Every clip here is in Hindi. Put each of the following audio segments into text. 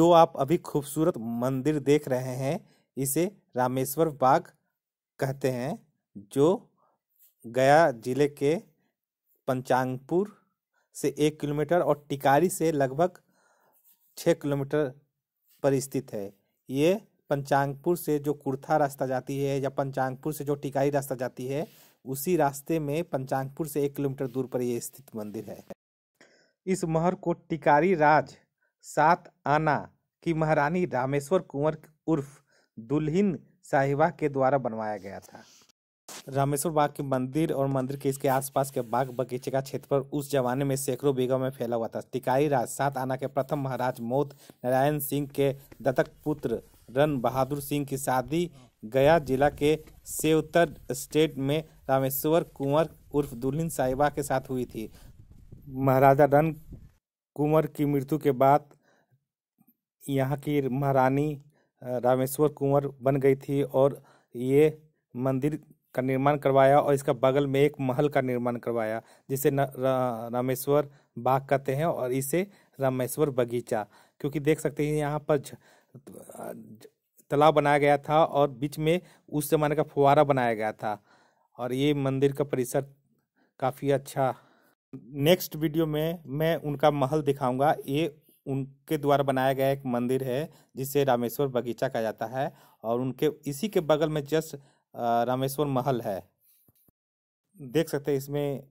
जो आप अभी खूबसूरत मंदिर देख रहे हैं, इसे रामेश्वर बाग कहते हैं, जो गया ज़िले के पंचांगपुर से एक किलोमीटर और टिकारी से लगभग छः किलोमीटर पर स्थित है। ये पंचांगपुर से जो कुर्था रास्ता जाती है या पंचांगपुर से जो टिकारी रास्ता जाती है, उसी रास्ते में पंचांगपुर से एक किलोमीटर दूर पर यह स्थित मंदिर है। इस महर को टिकारी राज सात आना की महारानी रामेश्वर कुंवर उर्फ़ दुल्हिन साहिबा के द्वारा बनवाया गया था। रामेश्वर बाग के मंदिर और मंदिर के इसके आसपास के बाग बगीचे का क्षेत्रफल उस जमाने में सैकड़ों बीघा में फैला हुआ था। टिकाई राज सात आना के प्रथम महाराज मोत नारायण सिंह के दत्तक पुत्र रन बहादुर सिंह की शादी गया जिला के सेवतर स्टेट में रामेश्वर कुंवर उर्फ़ दुल्हिन साहिबा के साथ हुई थी। महाराजा रन कुंवर की मृत्यु के बाद यहाँ की महारानी रामेश्वर कुंवर बन गई थी और ये मंदिर का निर्माण करवाया और इसका बगल में एक महल का निर्माण करवाया जिसे रा, रामेश्वर बाग कहते हैं और इसे रामेश्वर बगीचा। क्योंकि देख सकते हैं यहाँ पर तालाब बनाया गया था और बीच में उस जमाने का फुवारा बनाया गया था और ये मंदिर का परिसर काफ़ी अच्छा। नेक्स्ट वीडियो में मैं उनका महल दिखाऊँगा। ये उनके द्वारा बनाया गया एक मंदिर है, जिसे रामेश्वर बगीचा कहा जाता है और उनके, इसी के बगल में जस्ट रामेश्वर महल है। देख सकते हैं, इसमें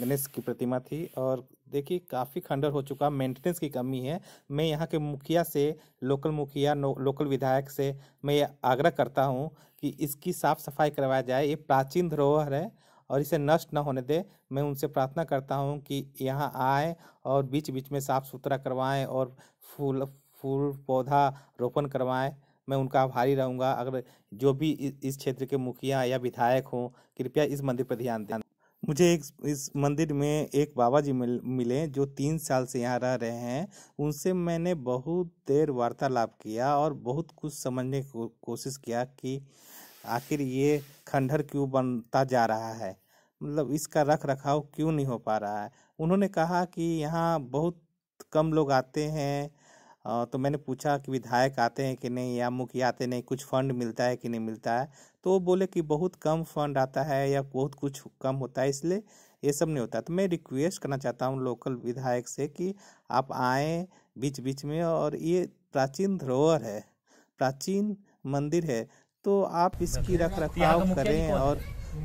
गणेश की प्रतिमा थी और देखिए, काफ़ी खंडर हो चुका मेंटेनेंस की कमी है। मैं यहाँ के मुखिया से लोकल मुखिया लोकल विधायक से मैं ये आग्रह करता हूँ कि इसकी साफ़ सफ़ाई करवाया जाए। ये प्राचीन धरोहर है और इसे नष्ट न होने दे। मैं उनसे प्रार्थना करता हूँ कि यहाँ आए और बीच बीच में साफ़ सुथरा करवाएँ और फूल फूल पौधा रोपण करवाएँ। मैं उनका आभारी रहूँगा। अगर जो भी इस क्षेत्र के मुखिया या विधायक हों कृपया इस मंदिर पर ध्यान दें। मुझे एक इस मंदिर में एक बाबा जी मिल, मिले जो तीन साल से यहाँ रह रहे हैं। उनसे मैंने बहुत देर वार्तालाप किया और बहुत कुछ समझने की को, कोशिश किया कि आखिर ये खंडहर क्यों बनता जा रहा है? मतलब इसका रख रखाव क्यों नहीं हो पा रहा है? उन्होंने कहा कि यहाँ बहुत कम लोग आते हैं तो मैंने पूछा कि विधायक आते हैं कि नहीं या मुखिया आते नहीं, कुछ फंड मिलता है कि नहीं मिलता है? तो वो बोले कि बहुत कम फंड आता है या बहुत कुछ कम होता है, इसलिए ये सब नहीं होता तो मैं रिक्वेस्ट करना चाहता हूँ लोकल विधायक से कि आप आए बीच बीच में और ये प्राचीन धरोहर है, प्राचीन मंदिर है तो आप इसकी रख रखाव करें और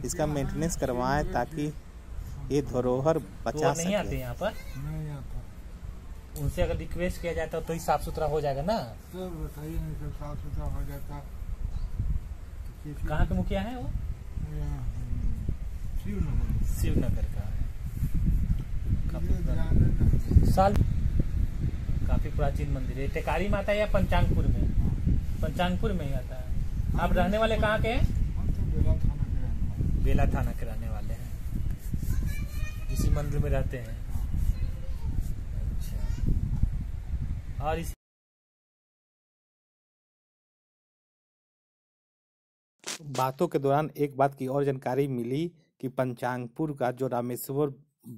इसका मेंटेनेंस करवाएँ ताकि ये धरोहर बचा तो नहीं आते यहाँ पर? उनसे अगर रिक्वेस्ट किया जाता तो ही साफ़ सुथरा हो जाएगा ना? तो बताइए नहीं सब साफ़ सुथरा हो जाता। कहाँ के मुखिया है वो? शिवनगर। शिवनगर का साल काफ़ी प्राचीन मंदिर है। टेकारी में आता है या पंचांगपुर में? पंचांगपुर में ही आता है। आप रहने वाले कहाँ के हैं? बेला थाना के रहने वाले हैं। इसी मंदिर में रहते हैं। अच्छा। और इस बातों के दौरान एक बात की और जानकारी मिली कि पंचांगपुर का जो रामेश्वर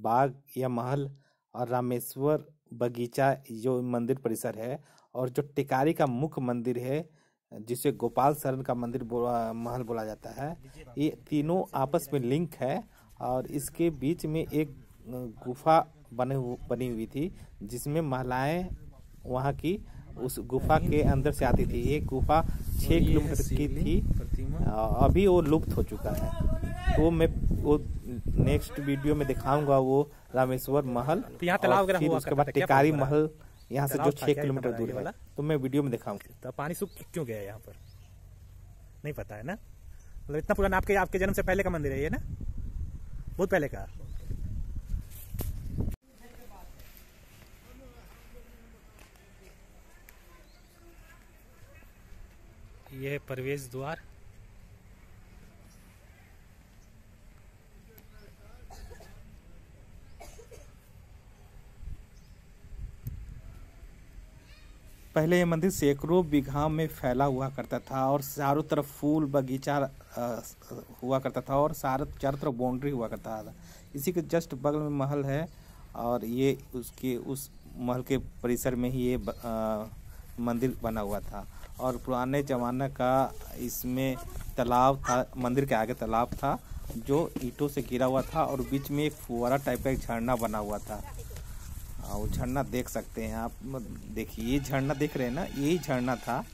बाग या महल और रामेश्वर बगीचा जो मंदिर परिसर है और जो टिकारी का मुख्य मंदिर है जिसे गोपाल शरण का मंदिर बोला, महल बोला जाता है। ये तीनों आपस में लिंक है और इसके बीच में एक गुफा बने बनी हुई थी जिसमें महिलाएँ वहाँ की उस गुफा के अंदर से आती थी। ये गुफा छः किलोमीटर की थी। अभी वो लुप्त हो चुका है। तो मैं वो नेक्स्ट वीडियो में दिखाऊँगा वो रामेश्वर महल तो यहाँ तालाब उसके बाद टिकारी महल यहाँ से जो छह किलोमीटर दूर है। तो मैं वीडियो में दिखाऊँगा। तो पानी सूख क्यों गया यहाँ पर? नहीं पता है ना? मतलब इतना पुराना आपके आपके जन्म से पहले का मंदिर है ये ना? बहुत पहले का। यह है प्रवेश द्वार। पहले ये मंदिर सैकड़ों बीघा में फैला हुआ करता था और चारों तरफ़ फूल, बगीचा हुआ करता था और सारे, चारों तरफ़ बाउंड्री हुआ करता था। इसी के जस्ट बगल में महल है और ये उसके, उस महल के परिसर में ही ये मंदिर बना हुआ था। और पुराने ज़माने का इसमें तालाब था, मंदिर के आगे तालाब था जो ईंटों से घिरा हुआ था और बीच में एक फुहारा टाइप का एक झरना बना हुआ था। हाँ, वो झरना देख सकते हैं आप। देखिए ये झरना देख रहे हैं ना? यही झरना था।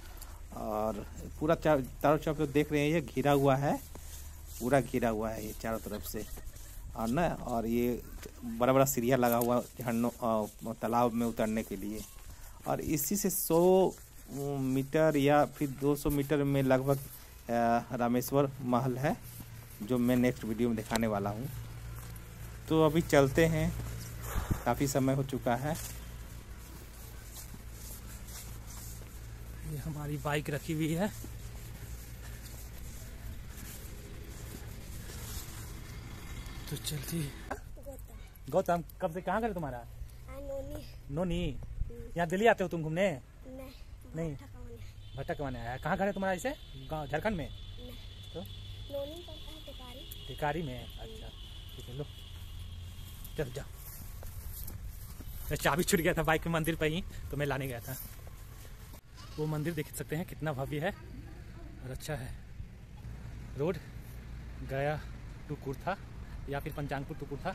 और पूरा चारों तरफ़ जो देख रहे हैं ये घिरा हुआ है। पूरा घिरा हुआ है ये चारों तरफ़ से। और ना और ये बड़ा बड़ा सीढ़ियाँ लगा हुआ झरनों तालाब में उतरने के लिए। और इसी से 100 मीटर या फिर 200 मीटर में लगभग रामेश्वर महल है जो मैं नेक्स्ट वीडियो में दिखाने वाला हूँ। तो अभी चलते हैं। काफ़ी समय हो चुका है। ये हमारी बाइक रखी हुई है। तो चलती गौतम कब से कहाँ करे तुम्हारा? अनोनी नोनी। यहाँ दिल्ली आते हो तुम घूमने? नहीं नहीं। भट्टा कमाने आया। है कहाँ घर है तुम्हारा इसे? गाँव झारखंड में? तो? नोनी टिकारी में अच्छा। ठीक है लो। चल जाओ। चाबी छूट गया था बाइक में मंदिर पर ही तो मैं लाने गया था। वो मंदिर देख सकते हैं, कितना भव्य है और अच्छा है। रोड गया टू कुर्था या फिर पंचांगपुर टू कुर्था